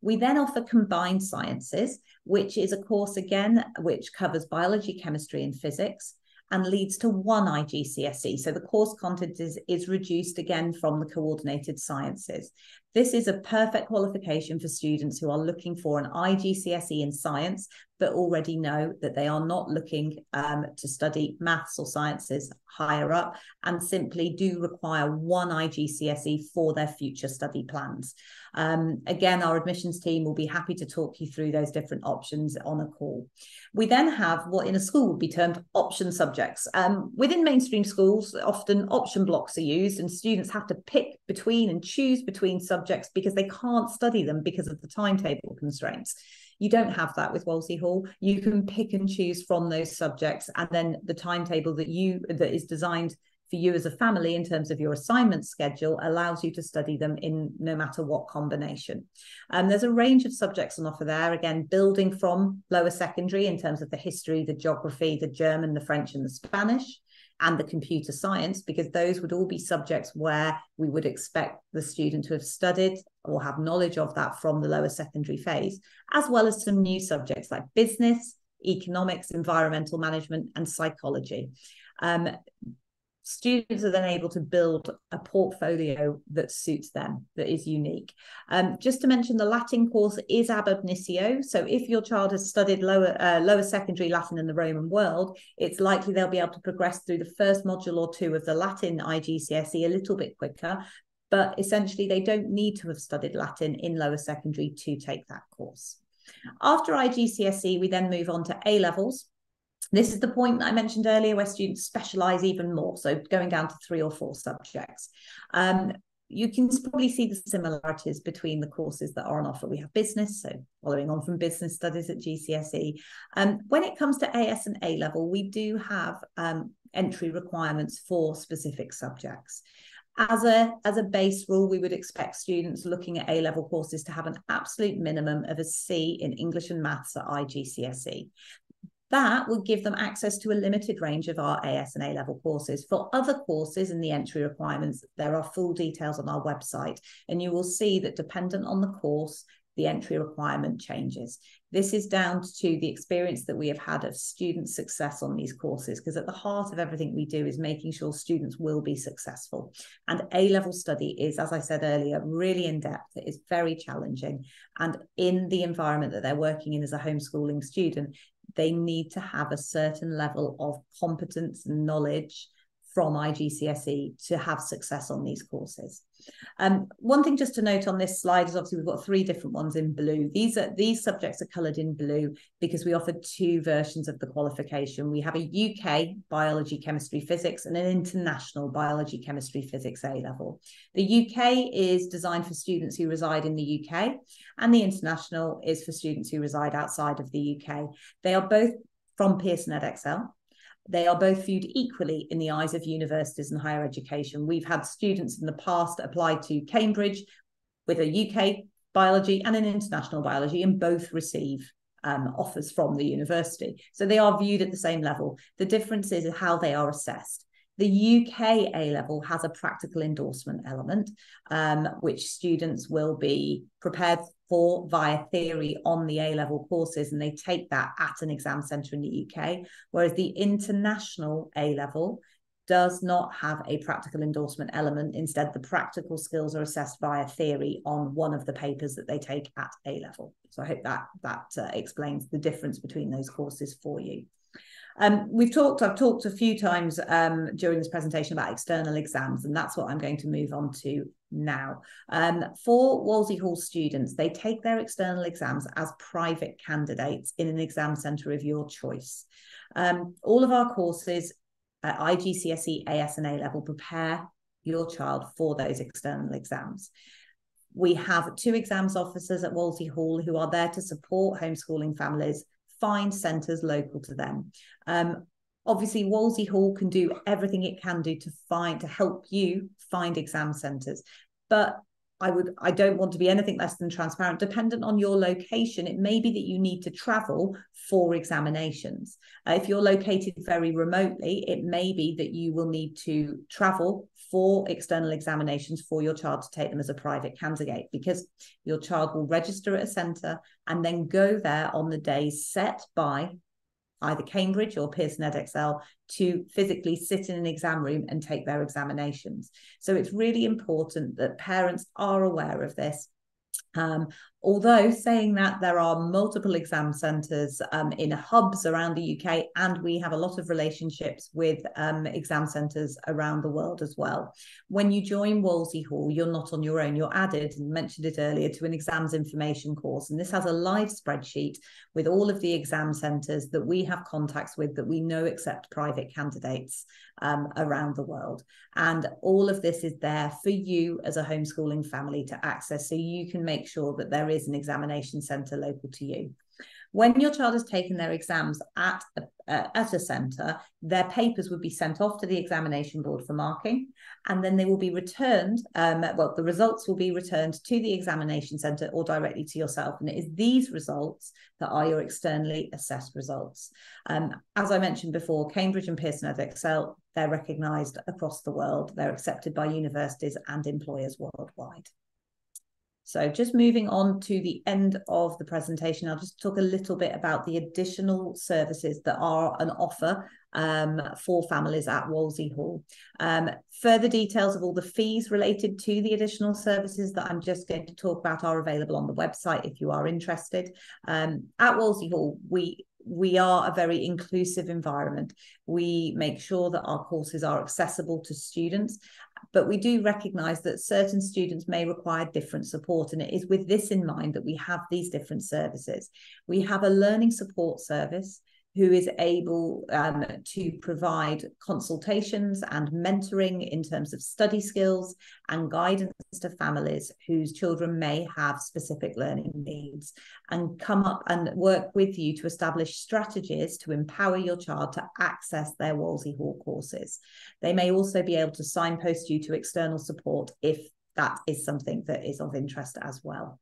We then offer combined sciences, which is a course again which covers biology, chemistry, and physics and leads to one IGCSE. So the course content is, is reduced again from the coordinated sciences. This is a perfect qualification for students who are looking for an IGCSE in science, but already know that they are not looking um, to study maths or sciences higher up and simply do require one IGCSE for their future study plans. Um, again, our admissions team will be happy to talk you through those different options on a call. We then have what in a school would be termed option subjects. Um, within mainstream schools, often option blocks are used, and students have to pick between and choose between subjects because they can't study them because of the timetable constraints. You don't have that with Wolsey Hall. You can pick and choose from those subjects, and then the timetable that you that is designed for you as a family in terms of your assignment schedule allows you to study them in no matter what combination. Um, there's a range of subjects on offer there, again, building from lower secondary in terms of the history, the geography, the German, the French, and the Spanish, and the computer science, because those would all be subjects where we would expect the student to have studied or have knowledge of that from the lower secondary phase, as well as some new subjects like business, economics, environmental management, and psychology. Um, students are then able to build a portfolio that suits them, that is unique. Um, just to mention, the Latin course is ab initio. So if your child has studied lower uh, lower secondary Latin in the Roman world, it's likely they'll be able to progress through the first module or two of the Latin IGCSE a little bit quicker. But essentially, they don't need to have studied Latin in lower secondary to take that course. After IGCSE, we then move on to A levels. This is the point that I mentioned earlier where students specialize even more, so going down to three or four subjects. Um, you can probably see the similarities between the courses that are on offer. We have business, so following on from business studies at GCSE. Um, when it comes to AS and A level, we do have um, entry requirements for specific subjects. As a, as a base rule, we would expect students looking at A level courses to have an absolute minimum of a C in English and Maths at IGCSE. That would give them access to a limited range of our AS and A level courses. For other courses and the entry requirements, there are full details on our website, and you will see that dependent on the course, the entry requirement changes. This is down to the experience that we have had of student success on these courses, because at the heart of everything we do is making sure students will be successful. And A level study is, as I said earlier, really in depth. It is very challenging. And in the environment that they're working in as a homeschooling student, they need to have a certain level of competence and knowledge from IGCSE to have success on these courses. Um, one thing just to note on this slide is obviously we've got three different ones in blue. These are these subjects are coloured in blue because we offer two versions of the qualification. We have a UK biology, chemistry, physics, and an international biology, chemistry, physics A level. The UK is designed for students who reside in the UK, and the international is for students who reside outside of the UK. They are both from Pearson Edexcel. They are both viewed equally in the eyes of universities and higher education. We've had students in the past apply to Cambridge with a UK biology and an international biology, and both receive um, offers from the university. So they are viewed at the same level. The difference is how they are assessed. The UK A level has a practical endorsement element, um, which students will be prepared for via theory on the A level courses, and they take that at an exam centre in the UK. Whereas the international A level does not have a practical endorsement element. Instead, the practical skills are assessed via theory on one of the papers that they take at A level. So I hope that that uh, explains the difference between those courses for you. Um, we've talked, I've talked a few times um, during this presentation about external exams, and that's what I'm going to move on to now. Um, for Wolsey Hall students, they take their external exams as private candidates in an exam centre of your choice. Um, all of our courses at IGCSE, AS and A level prepare your child for those external exams. We have two exams officers at Wolsey Hall who are there to support homeschooling families find centres local to them. Um, obviously, Wolsey Hall can do everything it can do to find to help you find exam centres, but I would I don't want to be anything less than transparent. Dependent on your location, it may be that you need to travel for examinations. Uh, if you're located very remotely, it may be that you will need to travel for external examinations for your child to take them as a private candidate because your child will register at a centre and then go there on the days set by either Cambridge or Pearson Edexcel to physically sit in an exam room and take their examinations. So it's really important that parents are aware of this um, although saying that there are multiple exam centres um, in hubs around the UK, and we have a lot of relationships with um, exam centres around the world as well. When you join Wolsey Hall, you're not on your own. You're added, and mentioned it earlier, to an exams information course. And this has a live spreadsheet with all of the exam centres that we have contacts with that we know accept private candidates um, around the world. And all of this is there for you as a homeschooling family to access so you can make sure that there is an examination centre local to you. When your child has taken their exams at a, uh, at a centre, their papers would be sent off to the examination board for marking, and then they will be returned. Um, well, the results will be returned to the examination centre or directly to yourself, and it is these results that are your externally assessed results. Um, as I mentioned before, Cambridge and Pearson Edexcel they're recognised across the world. They're accepted by universities and employers worldwide. So just moving on to the end of the presentation, I'll just talk a little bit about the additional services that are an offer um, for families at Wolsey Hall. Um, further details of all the fees related to the additional services that I'm just going to talk about are available on the website if you are interested. Um, at Wolsey Hall, we we are a very inclusive environment. We make sure that our courses are accessible to students, but we do recognise that certain students may require different support. And it is with this in mind that we have these different services. We have a learning support service who is able um, to provide consultations and mentoring in terms of study skills and guidance to families whose children may have specific learning needs and come up and work with you to establish strategies to empower your child to access their Wolsey Hall courses. They may also be able to signpost you to external support if that is something that is of interest as well.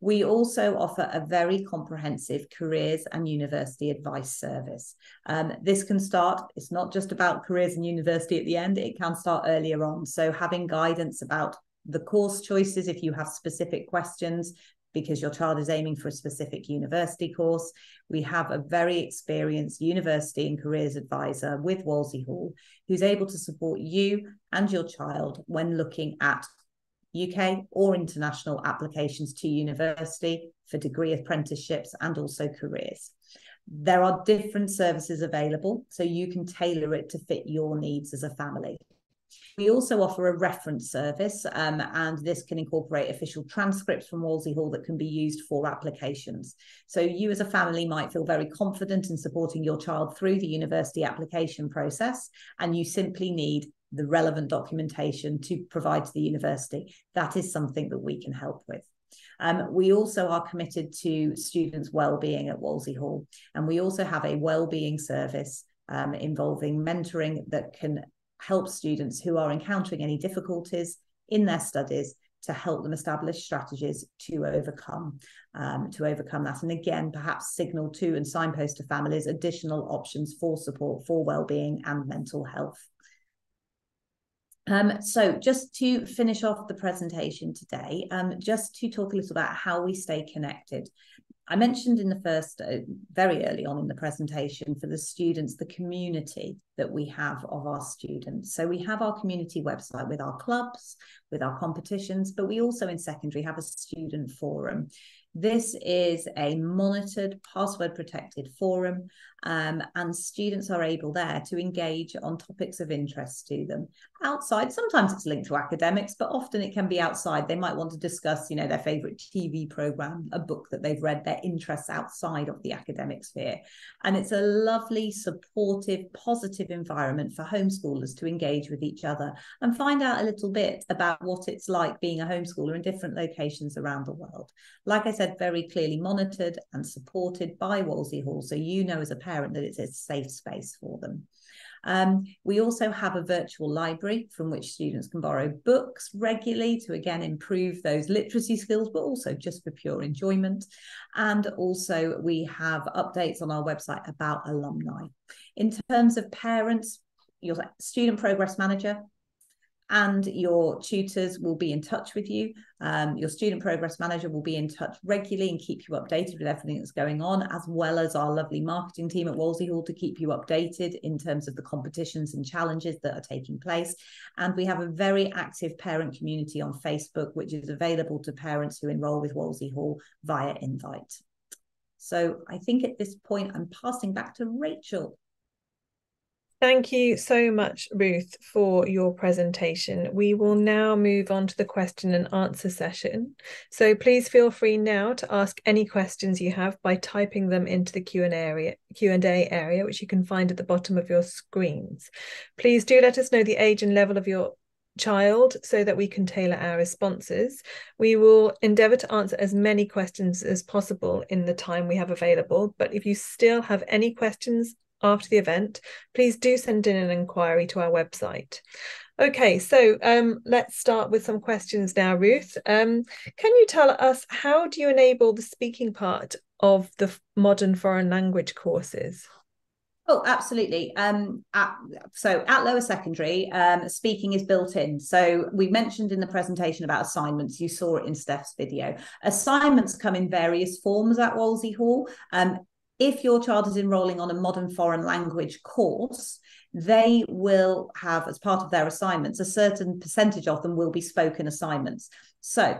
We also offer a very comprehensive careers and university advice service. Um, this can start, it's not just about careers and university at the end, it can start earlier on. So, having guidance about the course choices if you have specific questions, because your child is aiming for a specific university course. We have a very experienced university and careers advisor with Wolsey Hall who's able to support you and your child when looking at UK or international applications to university for degree apprenticeships and also careers. There are different services available, so you can tailor it to fit your needs as a family. We also offer a reference service, um, and this can incorporate official transcripts from Wolsey Hall that can be used for applications. So, you as a family might feel very confident in supporting your child through the university application process, and you simply need the relevant documentation to provide to the university. That is something that we can help with. Um, we also are committed to students' well-being at Wolsey Hall, and we also have a well-being service um, involving mentoring that can help students who are encountering any difficulties in their studies to help them establish strategies to overcome um, to overcome that and again perhaps signal to and signpost to families additional options for support for well-being and mental health um, so just to finish off the presentation today, um, just to talk a little about how we stay connected. I mentioned in the first, uh, very early on in the presentation for the students, the community that we have of our students. So we have our community website with our clubs, with our competitions, but we also in secondary have a student forum. This is a monitored, password protected forum, um, and students are able there to engage on topics of interest to them. Outside, sometimes it's linked to academics, but often it can be outside. They might want to discuss, you know, their favorite TV program, a book that they've read, their interests outside of the academic sphere. And it's a lovely, supportive, positive environment for homeschoolers to engage with each other and find out a little bit about what it's like being a homeschooler in different locations around the world. Like I said, very clearly monitored and supported by Wolsey Hall. So you know as a parent that it's a safe space for them. Um, we also have a virtual library from which students can borrow books regularly to again improve those literacy skills, but also just for pure enjoyment. And also, we have updates on our website about alumni. In terms of parents, your student progress manager and your tutors will be in touch with you. Um, your student progress manager will be in touch regularly and keep you updated with everything that's going on, as well as our lovely marketing team at Wolsey Hall to keep you updated in terms of the competitions and challenges that are taking place. And we have a very active parent community on Facebook, which is available to parents who enrol with Wolsey Hall via invite. So I think at this point, I'm passing back to Rachel. Thank you so much, Ruth, for your presentation. We will now move on to the question and answer session. So please feel free now to ask any questions you have by typing them into the Q&A area, Q&A area, which you can find at the bottom of your screens. Please do let us know the age and level of your child so that we can tailor our responses. We will endeavour to answer as many questions as possible in the time we have available, but if you still have any questions after the event, please do send in an inquiry to our website. Okay, so um, let's start with some questions now, Ruth. Um, can you tell us how do you enable the speaking part of the modern foreign language courses? Oh, absolutely. Um, at, so at lower secondary, um, speaking is built in. So we mentioned in the presentation about assignments. You saw it in Steph's video. Assignments come in various forms at Wolsey Hall. Um, if your child is enrolling on a modern foreign language course, they will have, as part of their assignments, a certain percentage of them will be spoken assignments. So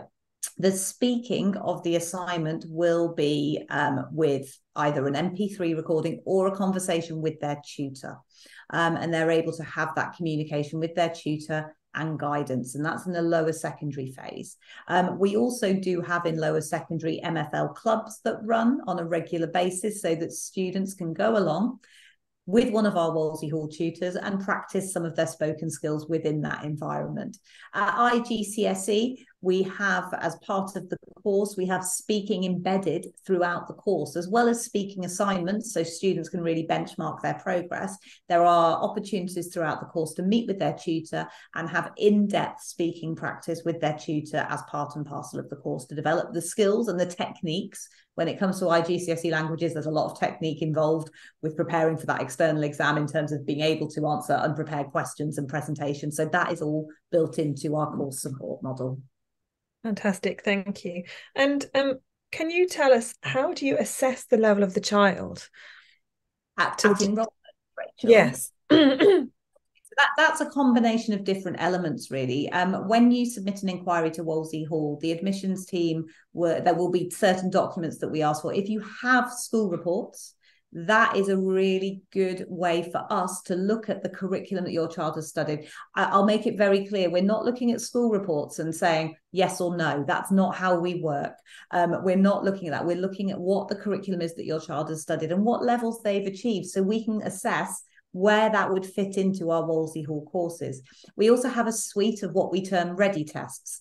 the speaking of the assignment will be um, with either an MP3 recording or a conversation with their tutor. Um, and they're able to have that communication with their tutor and guidance, and that's in the lower secondary phase. Um, we also do have in lower secondary MFL clubs that run on a regular basis so that students can go along with one of our Wolsey Hall tutors and practice some of their spoken skills within that environment. IGCSE, we have, as part of the course, we have speaking embedded throughout the course, as well as speaking assignments, so students can really benchmark their progress. There are opportunities throughout the course to meet with their tutor and have in depth speaking practice with their tutor as part and parcel of the course to develop the skills and the techniques when it comes to IGCSE languages, there's a lot of technique involved with preparing for that external exam in terms of being able to answer unprepared questions and presentations. So that is all built into our course support model. Fantastic, thank you. And um, can you tell us how do you assess the level of the child? At, at enrollment, Rachel? Yes. that, that's a combination of different elements really um, when you submit an inquiry to wolsey hall the admissions team were there will be certain documents that we ask for if you have school reports that is a really good way for us to look at the curriculum that your child has studied. I'll make it very clear we're not looking at school reports and saying yes or no. That's not how we work. Um, we're not looking at that. We're looking at what the curriculum is that your child has studied and what levels they've achieved so we can assess where that would fit into our Wolsey Hall courses. We also have a suite of what we term ready tests.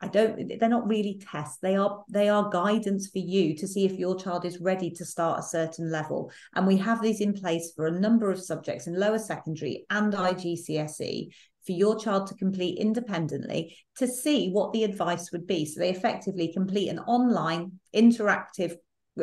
I don't they're not really tests. They are they are guidance for you to see if your child is ready to start a certain level. And we have these in place for a number of subjects in lower secondary and IGCSE for your child to complete independently to see what the advice would be. So they effectively complete an online interactive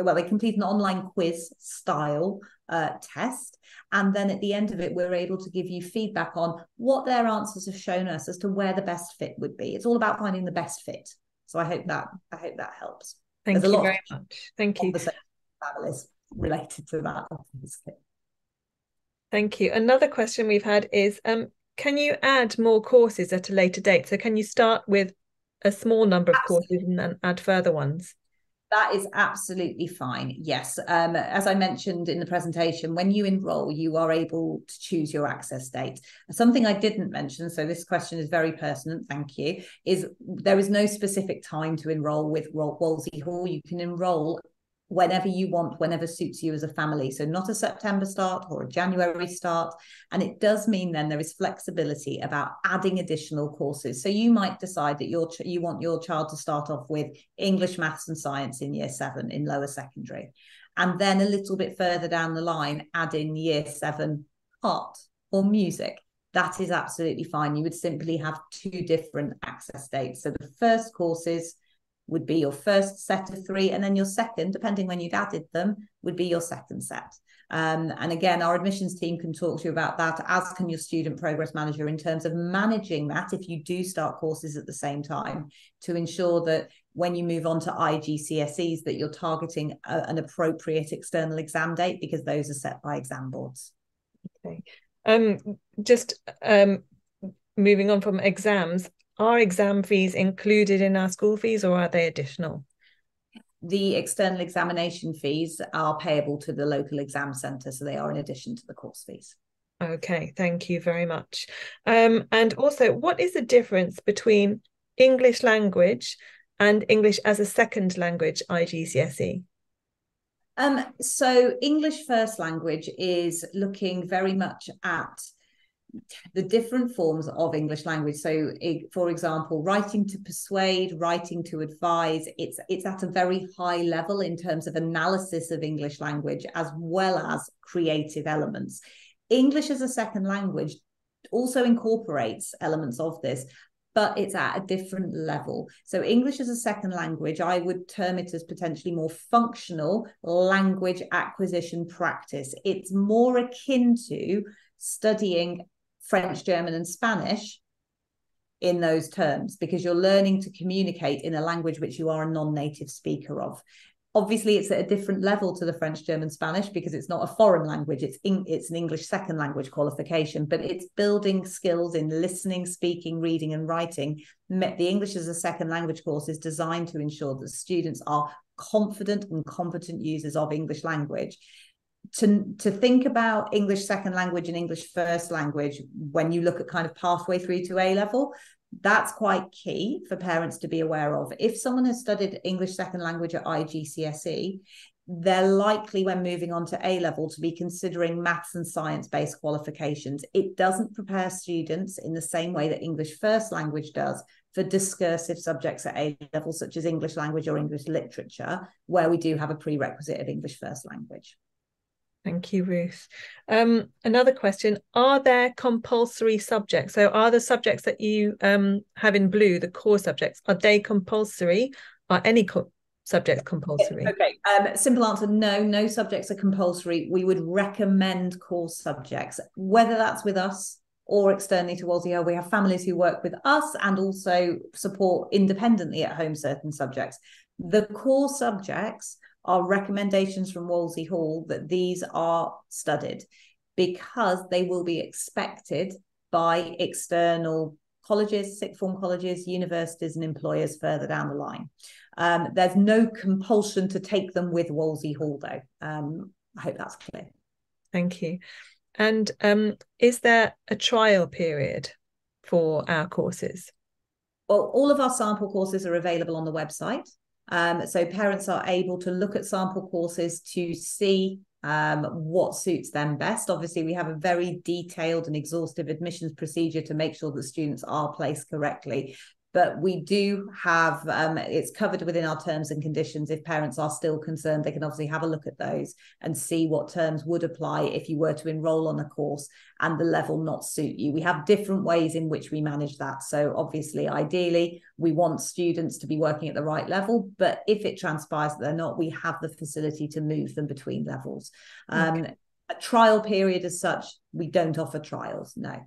well, they complete an online quiz style uh, test. And then at the end of it, we're able to give you feedback on what their answers have shown us as to where the best fit would be. It's all about finding the best fit. So I hope that I hope that helps. Thank There's you very much. Thank you. Families related to that, obviously. Thank you. Another question we've had is um, can you add more courses at a later date? So can you start with a small number of Absolutely. courses and then add further ones? That is absolutely fine. Yes. Um, as I mentioned in the presentation, when you enroll, you are able to choose your access date. Something I didn't mention, so this question is very pertinent, thank you, is there is no specific time to enroll with Wolsey Hall. You can enroll whenever you want, whenever suits you as a family. So not a September start or a January start. And it does mean then there is flexibility about adding additional courses. So you might decide that your you want your child to start off with English, maths, and science in year seven in lower secondary. And then a little bit further down the line, add in year seven art or music. That is absolutely fine. You would simply have two different access dates. So the first courses would be your first set of three, and then your second, depending when you've added them, would be your second set. Um, and again, our admissions team can talk to you about that, as can your student progress manager, in terms of managing that if you do start courses at the same time to ensure that when you move on to IGCSEs that you're targeting a, an appropriate external exam date because those are set by exam boards. Okay. Um, just um, moving on from exams, are exam fees included in our school fees or are they additional? The external examination fees are payable to the local exam centre, so they are in addition to the course fees. Okay, thank you very much. Um, and also, what is the difference between English language and English as a second language IGCSE? Um, so English first language is looking very much at the different forms of English language. So, for example, writing to persuade, writing to advise, it's it's at a very high level in terms of analysis of English language as well as creative elements. English as a second language also incorporates elements of this, but it's at a different level. So, English as a second language, I would term it as potentially more functional language acquisition practice. It's more akin to studying French, German, and Spanish in those terms because you're learning to communicate in a language which you are a non-native speaker of. Obviously it's at a different level to the french german spanish because it's not a foreign language. It's in, it's an english second language qualification but it's building skills in listening speaking reading and writing. The english as a second language course is designed to ensure that students are confident and competent users of english language to to think about English second language and English first language when you look at kind of pathway through to A level, that's quite key for parents to be aware of. If someone has studied English second language at IGCSE, they're likely when moving on to A level to be considering maths and science based qualifications. It doesn't prepare students in the same way that English first language does for discursive subjects at A level, such as English language or English literature, where we do have a prerequisite of English first language. Thank you, Ruth. Um, another question Are there compulsory subjects? So, are the subjects that you um, have in blue, the core subjects, are they compulsory? Are any co- subjects compulsory? Okay, um, simple answer no, no subjects are compulsory. We would recommend core subjects, whether that's with us or externally to Wolsey We have families who work with us and also support independently at home certain subjects. The core subjects are recommendations from Wolsey Hall that these are studied because they will be expected by external colleges, sixth form colleges, universities, and employers further down the line. Um, there's no compulsion to take them with Wolsey Hall, though. Um, I hope that's clear. Thank you. And um, is there a trial period for our courses? Well, all of our sample courses are available on the website. Um, so parents are able to look at sample courses to see um, what suits them best. Obviously, we have a very detailed and exhaustive admissions procedure to make sure that students are placed correctly but we do have um, it's covered within our terms and conditions. If parents are still concerned they can obviously have a look at those and see what terms would apply if you were to enroll on a course and the level not suit you. We have different ways in which we manage that. So obviously ideally we want students to be working at the right level but if it transpires that they're not we have the facility to move them between levels. Um, okay. a trial period as such we don't offer trials no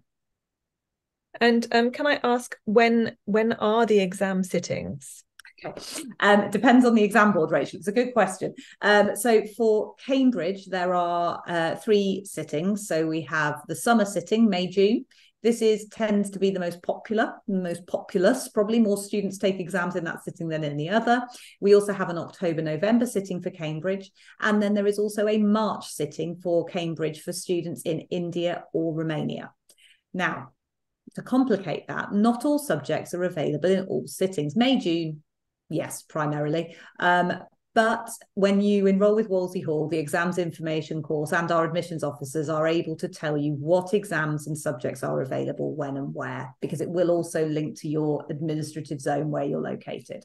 and um, can I ask when when are the exam sittings? Okay. Um, depends on the exam board, Rachel. It's a good question. Um, so for Cambridge, there are uh, three sittings. So we have the summer sitting, May, June. This is tends to be the most popular, most populous. Probably more students take exams in that sitting than in the other. We also have an October November sitting for Cambridge, and then there is also a March sitting for Cambridge for students in India or Romania. Now, to complicate that, not all subjects are available in all sittings. May, June, yes, primarily. Um, but when you enroll with Wolsey Hall, the exams information course and our admissions officers are able to tell you what exams and subjects are available when and where, because it will also link to your administrative zone where you're located.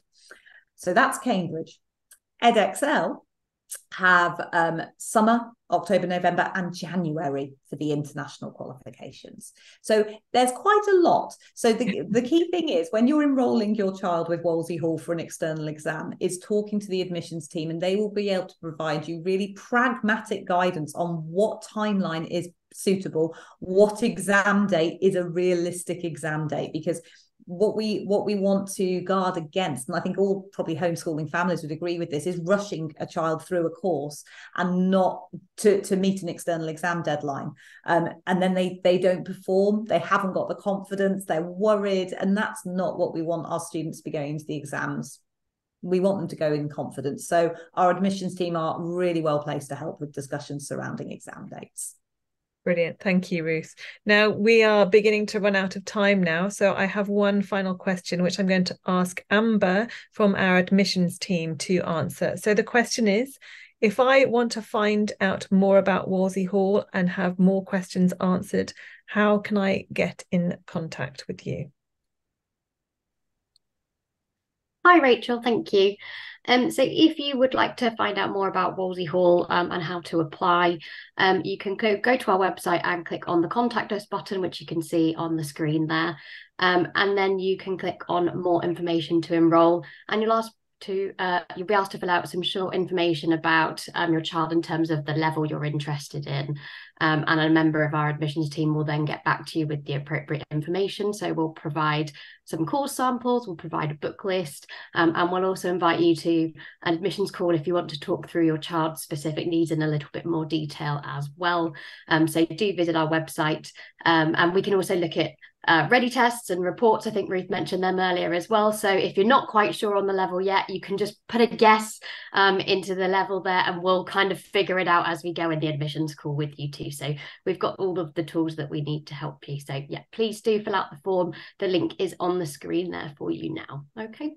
So that's Cambridge. Edexcel have um, summer, October, November, and January for the international qualifications. So there's quite a lot. So the, the key thing is when you're enrolling your child with Wolsey Hall for an external exam, is talking to the admissions team, and they will be able to provide you really pragmatic guidance on what timeline is suitable, what exam date is a realistic exam date, because what we what we want to guard against and i think all probably homeschooling families would agree with this is rushing a child through a course and not to to meet an external exam deadline. Um, and then they they don't perform they haven't got the confidence they're worried and that's not what we want our students to be going to the exams. We want them to go in confidence. So our admissions team are really well placed to help with discussions surrounding exam dates Brilliant. Thank you, Ruth. Now we are beginning to run out of time now. So I have one final question, which I'm going to ask Amber from our admissions team to answer. So the question is if I want to find out more about Wolsey Hall and have more questions answered, how can I get in contact with you? Hi, Rachel. Thank you. Um, so if you would like to find out more about Wolsey Hall um, and how to apply, um, you can go, go to our website and click on the contact us button, which you can see on the screen there. Um, and then you can click on more information to enroll and you'll ask to uh, you'll be asked to fill out some short information about um, your child in terms of the level you're interested in. Um, and a member of our admissions team will then get back to you with the appropriate information. So we'll provide some course samples we'll provide a book list um, and we'll also invite you to an admissions call if you want to talk through your child's specific needs in a little bit more detail as well. Um, so do visit our website um, and we can also look at uh, ready tests and reports. I think Ruth mentioned them earlier as well. So if you're not quite sure on the level yet, you can just put a guess um, into the level there and we'll kind of figure it out as we go in the admissions call with you too. So we've got all of the tools that we need to help you. So yeah, please do fill out the form. The link is on the screen there for you now. Okay.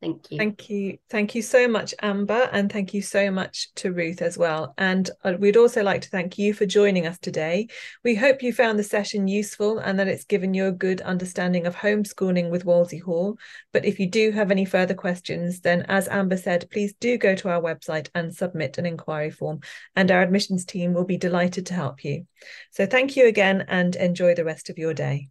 Thank you. Thank you. Thank you so much, Amber. And thank you so much to Ruth as well. And we'd also like to thank you for joining us today. We hope you found the session useful and that it's given you a good understanding of homeschooling with Wolsey Hall. But if you do have any further questions, then as Amber said, please do go to our website and submit an inquiry form. And our admissions team will be delighted to help you. So thank you again and enjoy the rest of your day.